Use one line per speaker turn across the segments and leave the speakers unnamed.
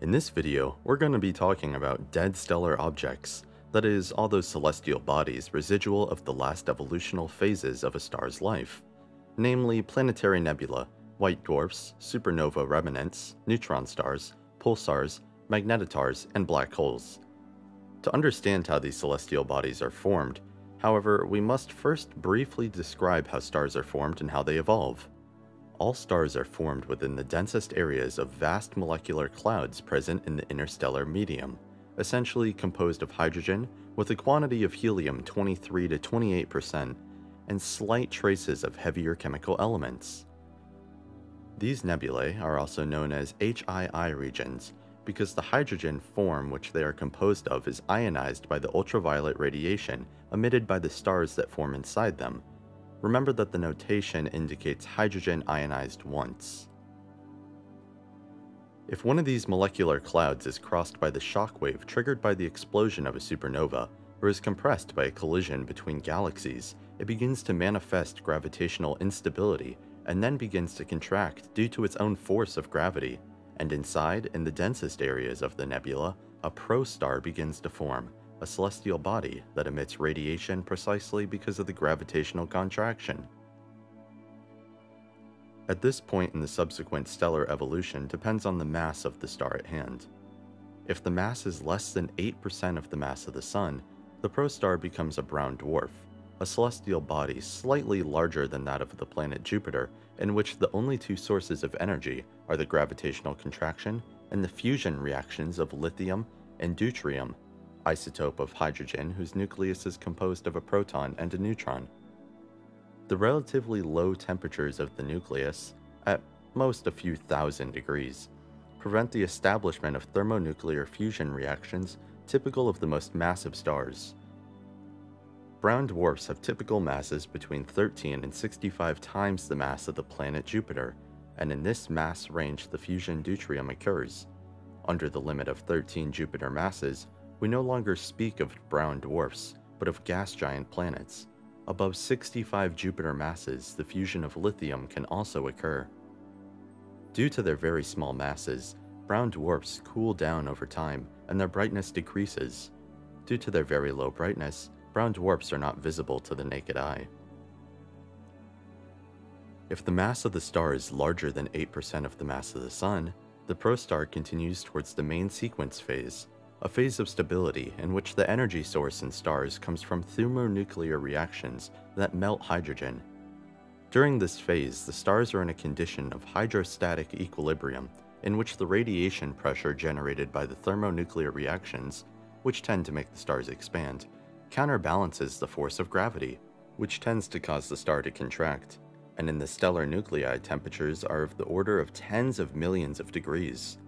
In this video, we're going to be talking about dead stellar objects, that is, all those celestial bodies residual of the last evolutional phases of a star's life, namely planetary nebula, white dwarfs, supernova remnants, neutron stars, pulsars, magnetotars, and black holes. To understand how these celestial bodies are formed, however, we must first briefly describe how stars are formed and how they evolve. All stars are formed within the densest areas of vast molecular clouds present in the interstellar medium, essentially composed of hydrogen with a quantity of helium 23 to 28% and slight traces of heavier chemical elements. These nebulae are also known as HII regions because the hydrogen form which they are composed of is ionized by the ultraviolet radiation emitted by the stars that form inside them, remember that the notation indicates hydrogen ionized once. If one of these molecular clouds is crossed by the shock wave triggered by the explosion of a supernova, or is compressed by a collision between galaxies, it begins to manifest gravitational instability and then begins to contract due to its own force of gravity, and inside, in the densest areas of the nebula, a protostar begins to form, a celestial body that emits radiation precisely because of the gravitational contraction. At this point in the subsequent stellar evolution depends on the mass of the star at hand. If the mass is less than 8% of the mass of the Sun, the protostar becomes a brown dwarf, a celestial body slightly larger than that of the planet Jupiter, in which the only two sources of energy are the gravitational contraction and the fusion reactions of lithium and deuterium isotope of hydrogen whose nucleus is composed of a proton and a neutron. The relatively low temperatures of the nucleus, at most a few thousand degrees, prevent the establishment of thermonuclear fusion reactions typical of the most massive stars. Brown dwarfs have typical masses between 13 and 65 times the mass of the planet Jupiter, and in this mass range the fusion deuterium occurs. Under the limit of 13 Jupiter masses, we no longer speak of brown dwarfs, but of gas giant planets. Above 65 Jupiter masses, the fusion of lithium can also occur. Due to their very small masses, brown dwarfs cool down over time and their brightness decreases. Due to their very low brightness, brown dwarfs are not visible to the naked eye. If the mass of the star is larger than 8% of the mass of the Sun, the protostar continues towards the main sequence phase, a phase of stability in which the energy source in stars comes from thermonuclear reactions that melt hydrogen. During this phase, the stars are in a condition of hydrostatic equilibrium, in which the radiation pressure generated by the thermonuclear reactions, which tend to make the stars expand, counterbalances the force of gravity, which tends to cause the star to contract, and in the stellar nuclei temperatures are of the order of tens of millions of degrees,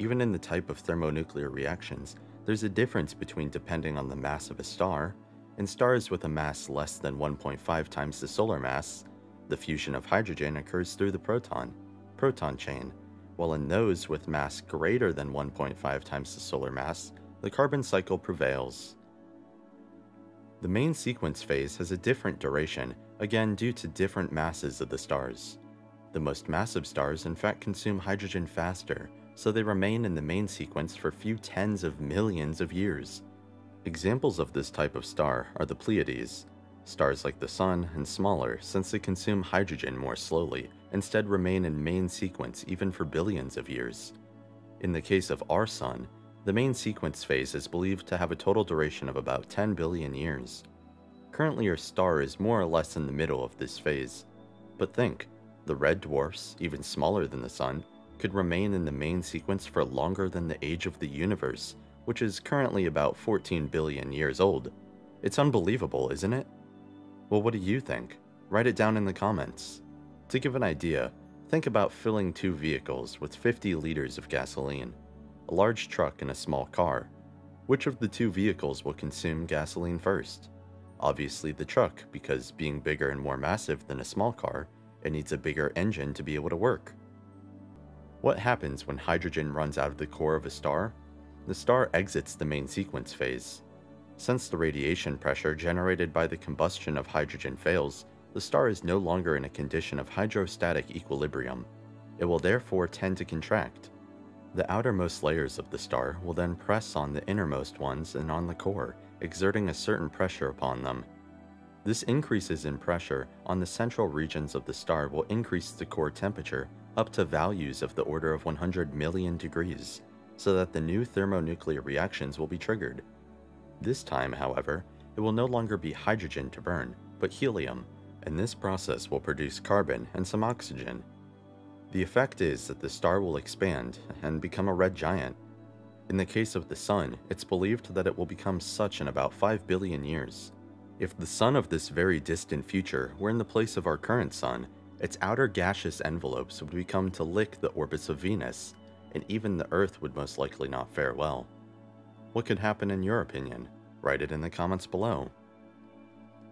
even in the type of thermonuclear reactions, there's a difference between depending on the mass of a star. In stars with a mass less than 1.5 times the solar mass, the fusion of hydrogen occurs through the proton, proton chain, while in those with mass greater than 1.5 times the solar mass, the carbon cycle prevails. The main sequence phase has a different duration, again due to different masses of the stars. The most massive stars in fact consume hydrogen faster, so they remain in the main sequence for few tens of millions of years. Examples of this type of star are the Pleiades, stars like the Sun and smaller since they consume hydrogen more slowly, instead remain in main sequence even for billions of years. In the case of our Sun, the main sequence phase is believed to have a total duration of about 10 billion years. Currently our star is more or less in the middle of this phase. But think, the red dwarfs, even smaller than the Sun, could remain in the main sequence for longer than the age of the universe, which is currently about 14 billion years old. It's unbelievable, isn't it? Well, what do you think? Write it down in the comments. To give an idea, think about filling two vehicles with 50 liters of gasoline, a large truck and a small car. Which of the two vehicles will consume gasoline first? Obviously the truck, because being bigger and more massive than a small car, it needs a bigger engine to be able to work. What happens when hydrogen runs out of the core of a star? The star exits the main sequence phase. Since the radiation pressure generated by the combustion of hydrogen fails, the star is no longer in a condition of hydrostatic equilibrium. It will therefore tend to contract. The outermost layers of the star will then press on the innermost ones and on the core, exerting a certain pressure upon them. This increases in pressure on the central regions of the star will increase the core temperature up to values of the order of 100 million degrees, so that the new thermonuclear reactions will be triggered. This time, however, it will no longer be hydrogen to burn, but helium, and this process will produce carbon and some oxygen. The effect is that the star will expand and become a red giant. In the case of the Sun, it's believed that it will become such in about 5 billion years. If the Sun of this very distant future were in the place of our current Sun, its outer gaseous envelopes would become to lick the orbits of Venus, and even the Earth would most likely not fare well. What could happen in your opinion? Write it in the comments below.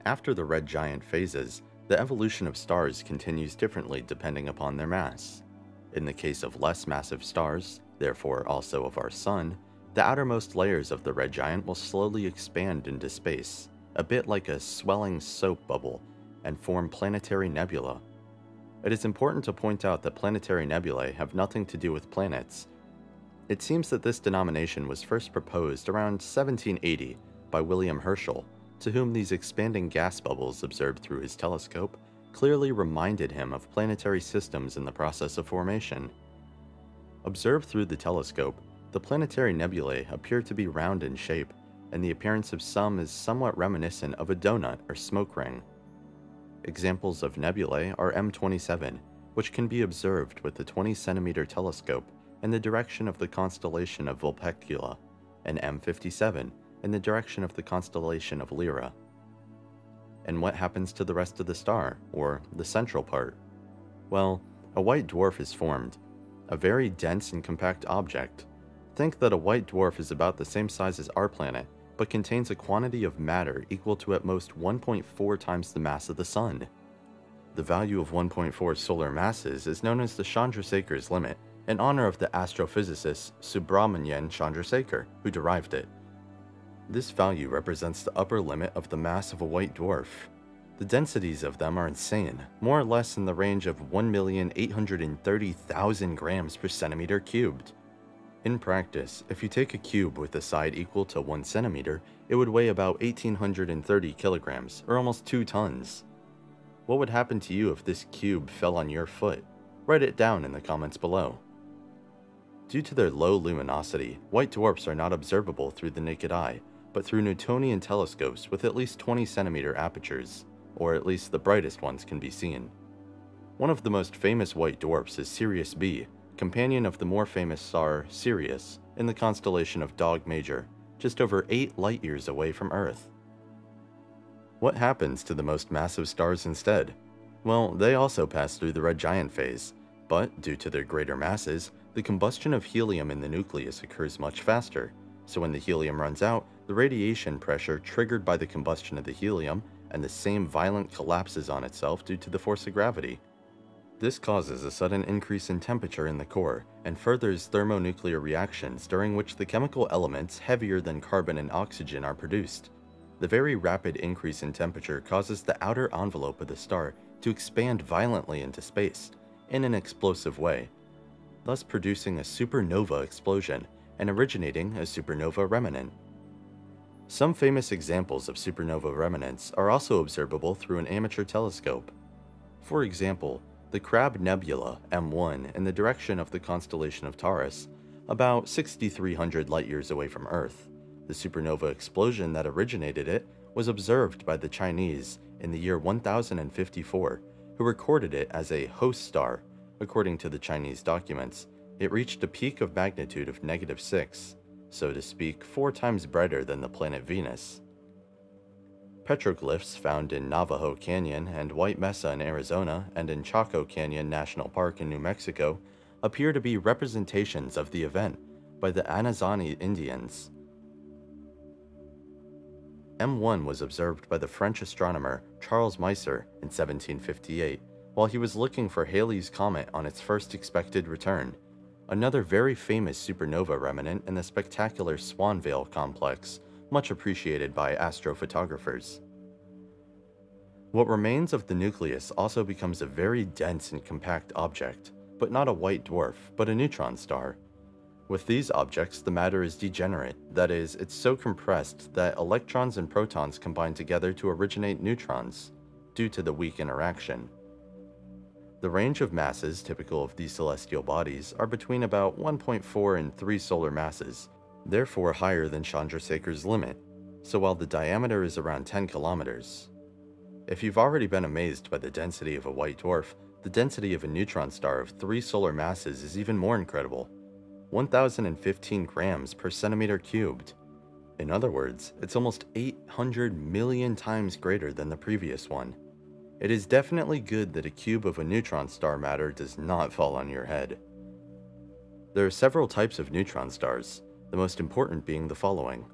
After the red giant phases, the evolution of stars continues differently depending upon their mass. In the case of less massive stars, therefore also of our Sun, the outermost layers of the red giant will slowly expand into space, a bit like a swelling soap bubble, and form planetary nebula. It is important to point out that planetary nebulae have nothing to do with planets. It seems that this denomination was first proposed around 1780 by William Herschel, to whom these expanding gas bubbles observed through his telescope clearly reminded him of planetary systems in the process of formation. Observed through the telescope, the planetary nebulae appear to be round in shape, and the appearance of some is somewhat reminiscent of a donut or smoke ring. Examples of nebulae are M27, which can be observed with the 20 centimeter telescope in the direction of the constellation of Vulpecula, and M57, in the direction of the constellation of Lyra. And what happens to the rest of the star, or the central part? Well, a white dwarf is formed, a very dense and compact object. Think that a white dwarf is about the same size as our planet, but contains a quantity of matter equal to at most 1.4 times the mass of the Sun. The value of 1.4 solar masses is known as the Chandrasekhar's limit, in honor of the astrophysicist Subrahmanyan Chandrasekhar, who derived it. This value represents the upper limit of the mass of a white dwarf. The densities of them are insane, more or less in the range of 1,830,000 grams per centimeter cubed. In practice, if you take a cube with a side equal to 1 centimeter, it would weigh about 1830 kilograms, or almost 2 tons. What would happen to you if this cube fell on your foot? Write it down in the comments below. Due to their low luminosity, white dwarfs are not observable through the naked eye, but through Newtonian telescopes with at least 20 centimeter apertures, or at least the brightest ones can be seen. One of the most famous white dwarfs is Sirius B, companion of the more famous star Sirius in the constellation of Dog Major, just over 8 light years away from Earth. What happens to the most massive stars instead? Well, they also pass through the red giant phase, but due to their greater masses, the combustion of helium in the nucleus occurs much faster, so when the helium runs out, the radiation pressure triggered by the combustion of the helium and the same violent collapses on itself due to the force of gravity. This causes a sudden increase in temperature in the core and furthers thermonuclear reactions during which the chemical elements heavier than carbon and oxygen are produced. The very rapid increase in temperature causes the outer envelope of the star to expand violently into space, in an explosive way, thus producing a supernova explosion and originating a supernova remnant. Some famous examples of supernova remnants are also observable through an amateur telescope. For example, the Crab Nebula M1 in the direction of the constellation of Taurus, about 6,300 light-years away from Earth. The supernova explosion that originated it was observed by the Chinese in the year 1054, who recorded it as a host star, according to the Chinese documents, it reached a peak of magnitude of negative 6, so to speak, four times brighter than the planet Venus. Petroglyphs found in Navajo Canyon and White Mesa in Arizona and in Chaco Canyon National Park in New Mexico appear to be representations of the event by the Anasazi Indians. M1 was observed by the French astronomer Charles Messier in 1758 while he was looking for Halley's Comet on its first expected return another very famous supernova remnant in the spectacular Swan Swanvale complex, much appreciated by astrophotographers. What remains of the nucleus also becomes a very dense and compact object, but not a white dwarf, but a neutron star. With these objects, the matter is degenerate, that is, it's so compressed that electrons and protons combine together to originate neutrons, due to the weak interaction. The range of masses typical of these celestial bodies are between about 1.4 and 3 solar masses, therefore higher than Chandrasekhar's limit, so while the diameter is around 10 kilometers. If you've already been amazed by the density of a white dwarf, the density of a neutron star of 3 solar masses is even more incredible 1,015 grams per centimeter cubed. In other words, it's almost 800 million times greater than the previous one. It is definitely good that a cube of a neutron star matter does not fall on your head. There are several types of neutron stars, the most important being the following.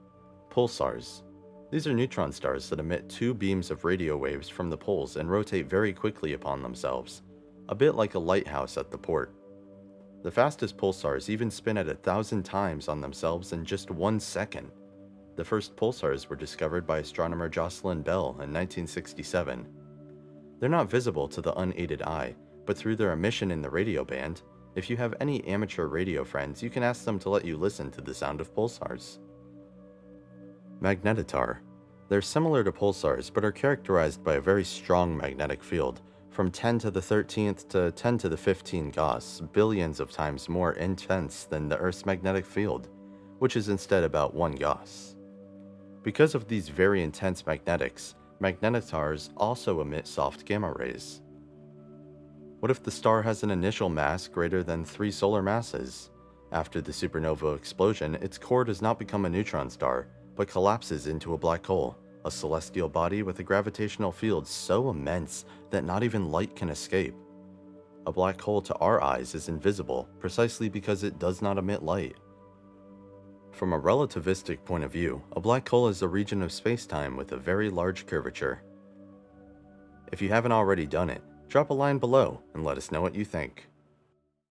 Pulsars. These are neutron stars that emit two beams of radio waves from the poles and rotate very quickly upon themselves, a bit like a lighthouse at the port. The fastest pulsars even spin at a thousand times on themselves in just one second. The first pulsars were discovered by astronomer Jocelyn Bell in 1967. They're not visible to the unaided eye, but through their emission in the radio band, if you have any amateur radio friends, you can ask them to let you listen to the sound of pulsars. Magnetotar. They're similar to pulsars, but are characterized by a very strong magnetic field, from 10 to the 13th to 10 to the 15 Gauss, billions of times more intense than the Earth's magnetic field, which is instead about 1 Gauss. Because of these very intense magnetics, magnetotars also emit soft gamma rays. What if the star has an initial mass greater than 3 solar masses? After the supernova explosion, its core does not become a neutron star, but collapses into a black hole a celestial body with a gravitational field so immense that not even light can escape. A black hole to our eyes is invisible precisely because it does not emit light. From a relativistic point of view, a black hole is a region of spacetime with a very large curvature. If you haven't already done it, drop a line below and let us know what you think.